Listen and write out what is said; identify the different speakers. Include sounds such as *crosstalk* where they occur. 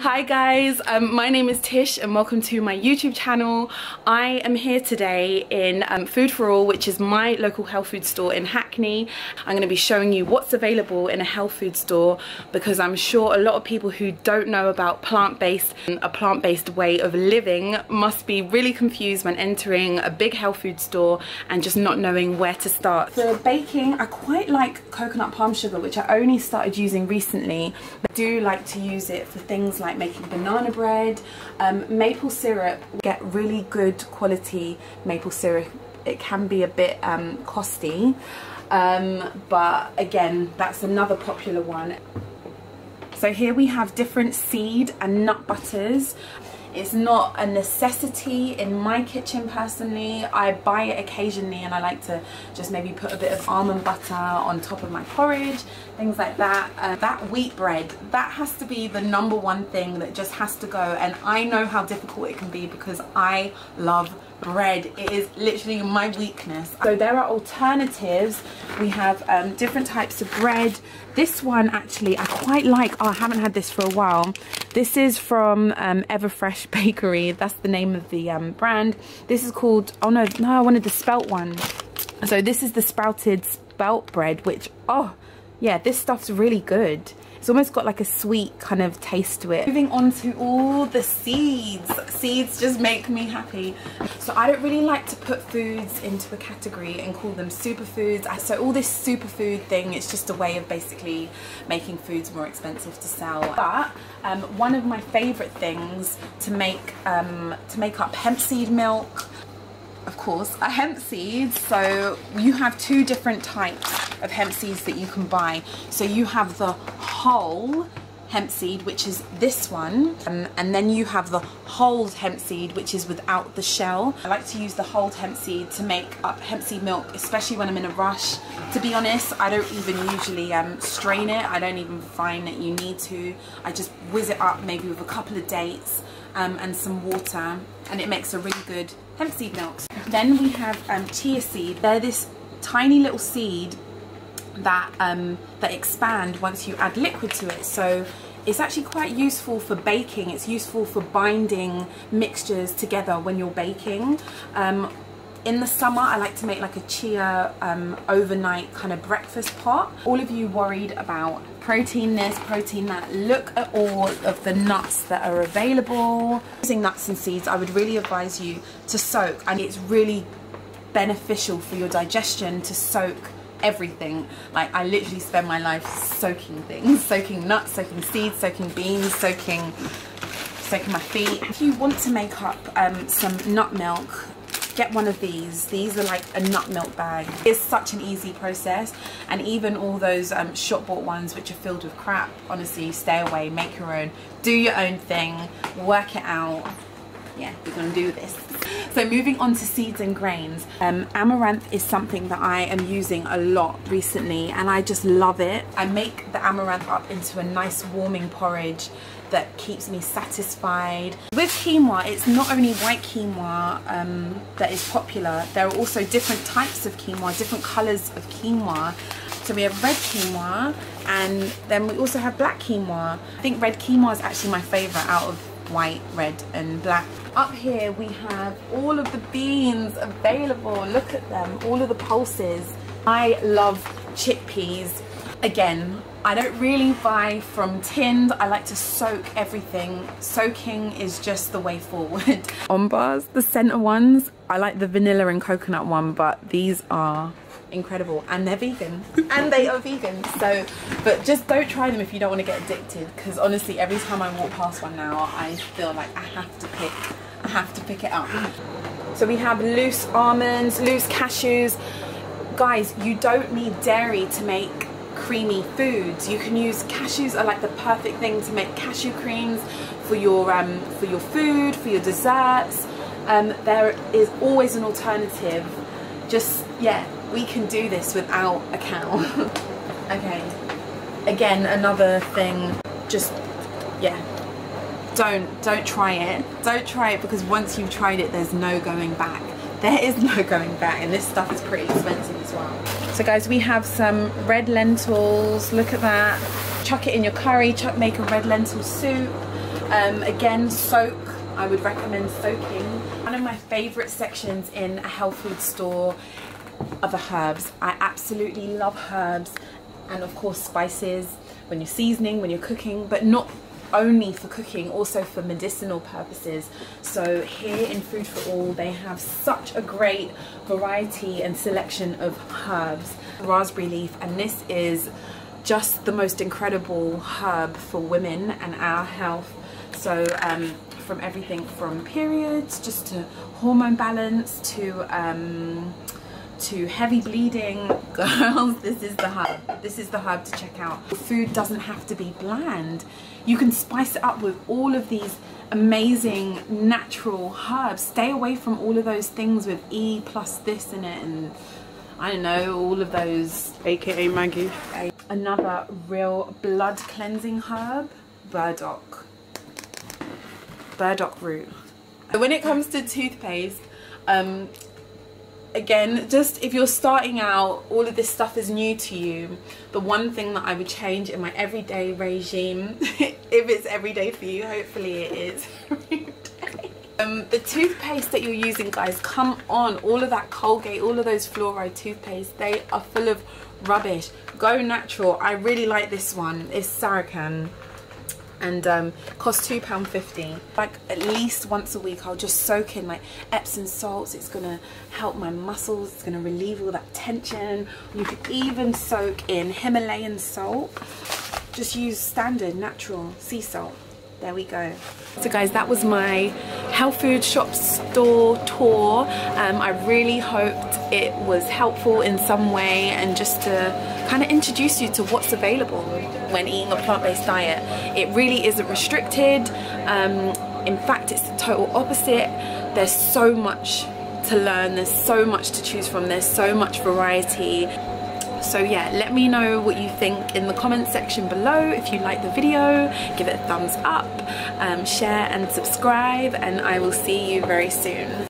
Speaker 1: Hi guys, um, my name is Tish and welcome to my YouTube channel. I am here today in um, Food for All, which is my local health food store in Hackney. I'm going to be showing you what's available in a health food store because I'm sure a lot of people who don't know about plant-based, a plant-based way of living must be really confused when entering a big health food store and just not knowing where to start. For baking, I quite like coconut palm sugar, which I only started using recently. I do like to use it for things like like making banana bread. Um, maple syrup, get really good quality maple syrup. It can be a bit um, costly, um, but again, that's another popular one. So here we have different seed and nut butters. It's not a necessity in my kitchen personally. I buy it occasionally and I like to just maybe put a bit of almond butter on top of my porridge, things like that. Uh, that wheat bread, that has to be the number one thing that just has to go. And I know how difficult it can be because I love bread. It is literally my weakness. So there are alternatives. We have um, different types of bread. This one actually I quite like. Oh I haven't had this for a while. This is from um, Everfresh *laughs* Bakery. That's the name of the um, brand. This is called oh no no I wanted the spelt one. So this is the sprouted spelt bread which oh yeah this stuff's really good it's almost got like a sweet kind of taste to it. Moving on to all the seeds. Seeds just make me happy. So I don't really like to put foods into a category and call them superfoods. So all this superfood thing, it's just a way of basically making foods more expensive to sell. But um, one of my favorite things to make, um, to make up hemp seed milk, of course, are hemp seeds. So you have two different types of hemp seeds that you can buy. So you have the whole hemp seed which is this one um, and then you have the whole hemp seed which is without the shell. I like to use the whole hemp seed to make up hemp seed milk especially when I'm in a rush. To be honest I don't even usually um, strain it I don't even find that you need to. I just whiz it up maybe with a couple of dates um, and some water and it makes a really good hemp seed milk. Then we have um, chia seed. They're this tiny little seed that um, that expand once you add liquid to it. So it's actually quite useful for baking. It's useful for binding mixtures together when you're baking. Um, in the summer, I like to make like a chia um, overnight kind of breakfast pot. All of you worried about protein this, protein that, look at all of the nuts that are available. Using nuts and seeds, I would really advise you to soak and it's really beneficial for your digestion to soak everything. Like I literally spend my life soaking things, *laughs* soaking nuts, soaking seeds, soaking beans, soaking soaking my feet. If you want to make up um, some nut milk, get one of these. These are like a nut milk bag. It's such an easy process and even all those um, shop bought ones which are filled with crap, honestly, stay away, make your own, do your own thing, work it out yeah, we're gonna do this. So moving on to seeds and grains, um, amaranth is something that I am using a lot recently and I just love it. I make the amaranth up into a nice warming porridge that keeps me satisfied. With quinoa, it's not only white quinoa um, that is popular, there are also different types of quinoa, different colours of quinoa. So we have red quinoa and then we also have black quinoa. I think red quinoa is actually my favourite out of white, red and black. Up here we have all of the beans available. Look at them, all of the pulses. I love chickpeas. Again, I don't really buy from tinned. I like to soak everything. Soaking is just the way forward. *laughs* Ombars, the center ones, I like the vanilla and coconut one, but these are incredible. And they're vegan. And they are vegan. So but just don't try them if you don't want to get addicted because honestly every time I walk past one now I feel like I have to pick I have to pick it up. So we have loose almonds loose cashews. Guys you don't need dairy to make creamy foods. You can use cashews are like the perfect thing to make cashew creams for your um, for your food for your desserts. Um, there is always an alternative just yeah we can do this without a cow. *laughs* okay, again, another thing, just, yeah, don't, don't try it. Don't try it because once you've tried it, there's no going back. There is no *laughs* going back and this stuff is pretty expensive as well. So guys, we have some red lentils, look at that. Chuck it in your curry, chuck, make a red lentil soup. Um, again, soak. I would recommend soaking. One of my favorite sections in a health food store are the herbs. I absolutely love herbs and of course spices when you're seasoning, when you're cooking, but not only for cooking, also for medicinal purposes. So here in Food for All, they have such a great variety and selection of herbs. Raspberry leaf, and this is just the most incredible herb for women and our health. So um, from everything from periods, just to hormone balance, to um, to heavy bleeding. *laughs* Girls this is the herb this is the herb to check out. Food doesn't have to be bland. You can spice it up with all of these amazing natural herbs. Stay away from all of those things with e plus this in it and I don't know all of those
Speaker 2: aka Maggi.
Speaker 1: Another real blood cleansing herb burdock burdock root. When it comes to toothpaste um, again just if you're starting out all of this stuff is new to you the one thing that I would change in my everyday regime *laughs* if it's everyday for you hopefully it is *laughs* um, the toothpaste that you're using guys come on all of that Colgate all of those fluoride toothpaste they are full of rubbish. Go natural I really like this one it's Sarakan and um, costs £2.50. Like at least once a week I'll just soak in like Epsom salts, it's to help my muscles, it's to relieve all that tension. You could even soak in Himalayan salt, just use standard natural sea salt. There we go. So guys, that was my health food shop store tour. Um, I really hoped it was helpful in some way and just to kind of introduce you to what's available when eating a plant-based diet. It really isn't restricted. Um, in fact, it's the total opposite. There's so much to learn, there's so much to choose from, there's so much variety. So yeah, let me know what you think in the comment section below. If you like the video, give it a thumbs up, um, share and subscribe, and I will see you very soon.